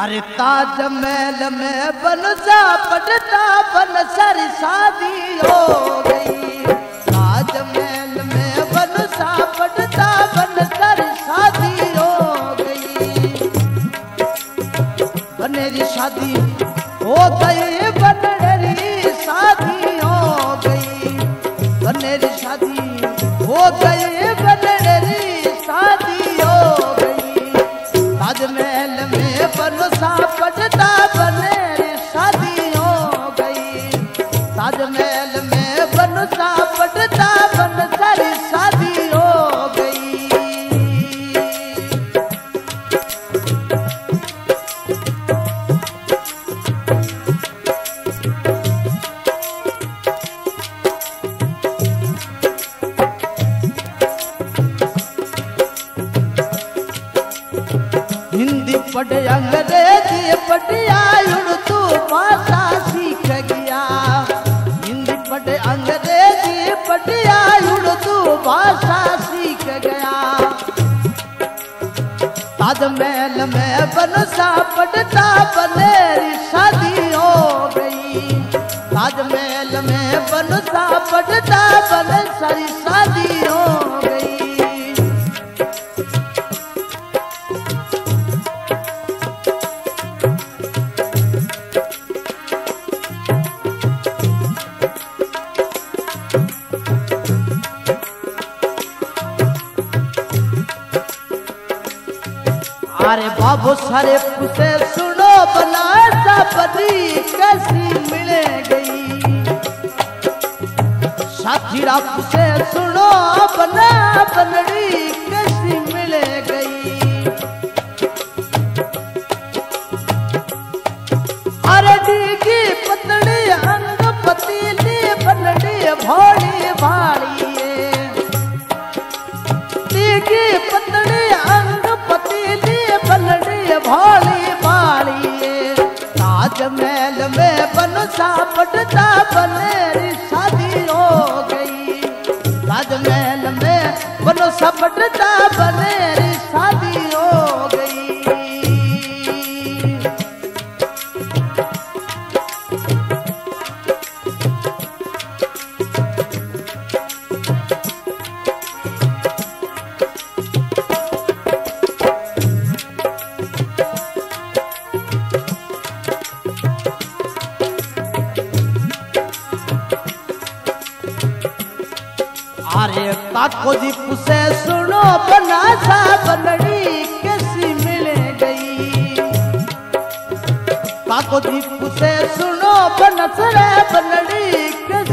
अरे ताज ताजमहल में बन जा पटता बन सारी शादी हो गई। ताजमहल में बन सा पटता बन सारी शादी हो गई। बनेरी शादी हो गई, बनेरी शादी हो गई। बनेरी शादी हो गई। पढ़े अंग्रेज़ी पढ़िया उर्दू भाषा सीख गया हिंदी अंग्रेज़ी उर्दू भाषा सीख गया ताजमहल में बनसा पटता बनेरी शादी हो गई ताजमहल में बनसा पटता बने सारी अरे बाबू सारे पुसे सुनो बना पदी कैसी मिले गई साथी रात से सुनो, बना बनड़ी कैसी ताजमहल में बनसा पटता बनेरी शादी हो गई। राजमहल में बनसा पटता बनेरी शादी अरे काको जी पुसे सुनो, बना सा बनड़ी कैसी मिल गई। काको जी पुसे सुनो बनस रे बनड़ी कैसी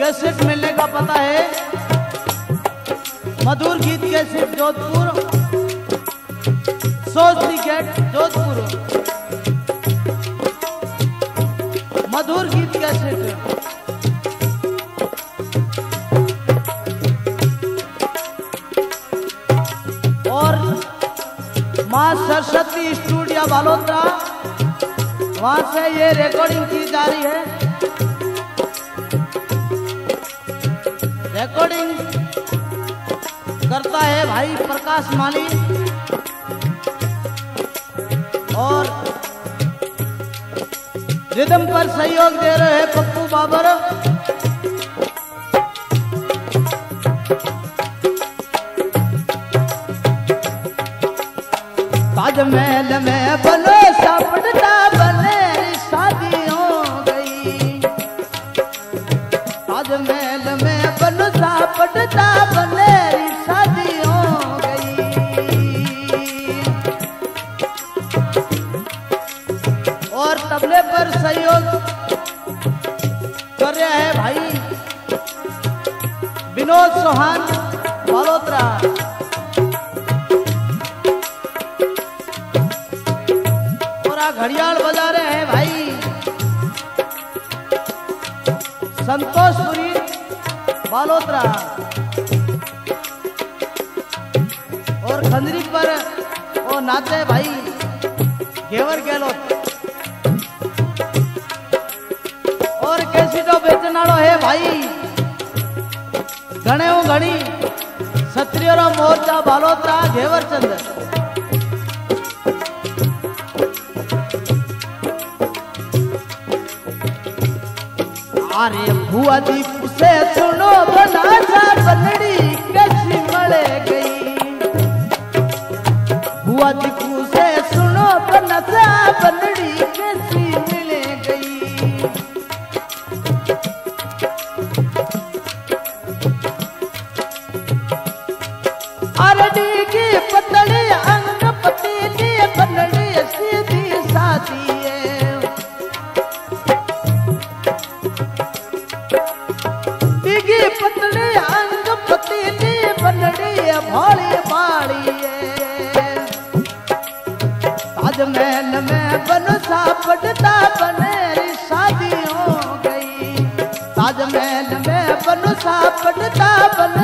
कैसेट मिलने का पता है? मधुर गीत कैसेट, जोधपुर। सोचती गेट, जोधपुर। मधुर गीत कैसेट। सरस्वती स्टूडियो बालोद्रा वहाँ से ये रिकॉर्डिंग की जा रही है। रिकॉर्डिंग करता है भाई प्रकाश माली। और रिदम पर सहयोग दे रहे हैं पप्पू बाबर। अजमेल में बोलो सपनता बने शादी हो गई। अजमेल में बोलो सपनता बने शादी हो गई। और तबले पर सहयोग कर रहा है भाई विनोद चौहान बड़ोदरा घड़ियाल बजा रहे हैं भाई। संतोषपुरी, बालोत्रा। और खंजरी पर वो नाचे भाई, घेवर गहलोत। और कैसीटो बेचने वालों है भाई। हूँ घणी क्षत्रियो मोर्चा, बालोत्रा, घेवर चंद। अरे भुआ दी से सुनो, बना जा बनड़ी कैसी मरे गई। भुआ दी से सुनो, बना जा बनड़ी कैसी मिले गई। ताजमहल में बनसा पटता बनेरी शादी हो गई। ताजमहल में बनसा पटता बन